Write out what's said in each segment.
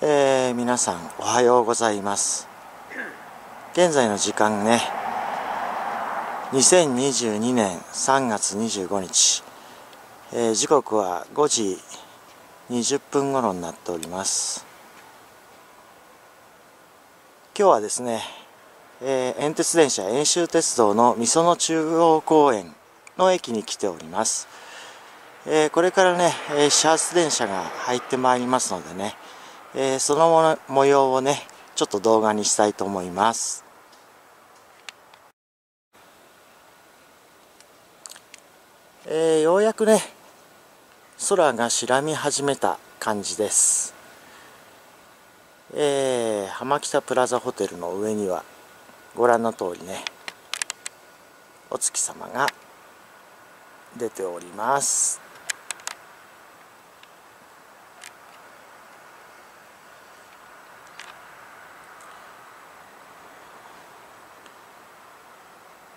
えー、皆さんおはようございます。現在の時間ね2022年3月25日、えー、時刻は5時20分頃になっております。今日はですね、えー、遠鉄電車遠州鉄道の御園中央公園の駅に来ております、えー、これからね、え始発電車が入ってまいりますのでねえー、その模様をねちょっと動画にしたいと思います、えー、ようやくね空が白み始めた感じです、えー、浜北プラザホテルの上にはご覧の通りねお月様が出ております。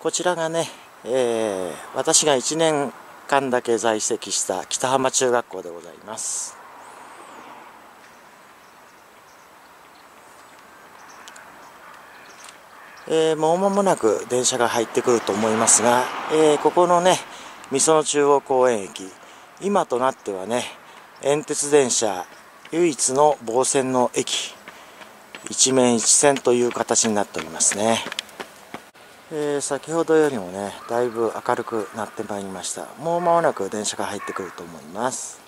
こちらがね、えー、私が1年間だけ在籍した北浜中学校でございます。えー、もう間もなく電車が入ってくると思いますが、えー、ここのね、御園中央公園駅、今となってはね、遠鉄電車唯一の防線の駅、一面一線という形になっておりますね。えー、先ほどよりもねだいぶ明るくなってまいりました。もう間もなく電車が入ってくると思います。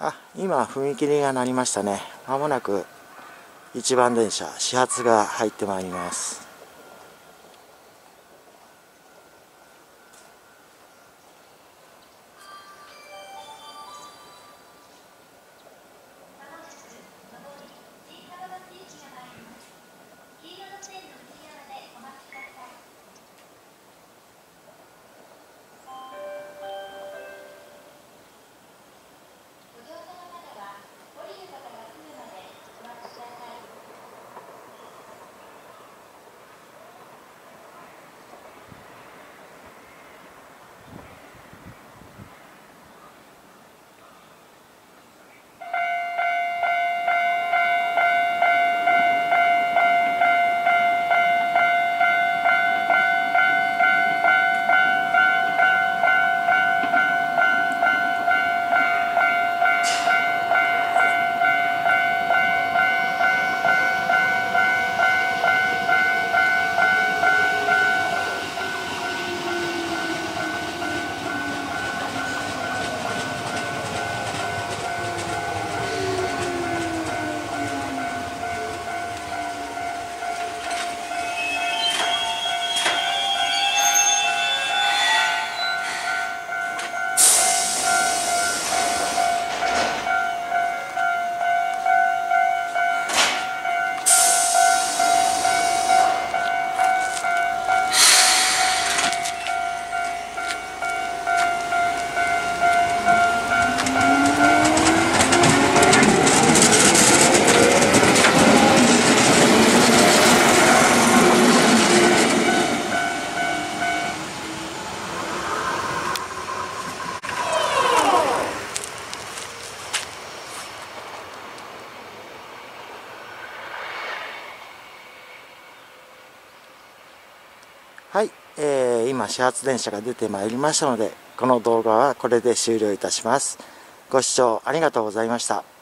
あ今踏切が鳴りましたね。まもなく一番電車始発が入ってまいります。はい、えー、今始発電車が出てまいりましたのでこの動画はこれで終了いたします。ご視聴ありがとうございました。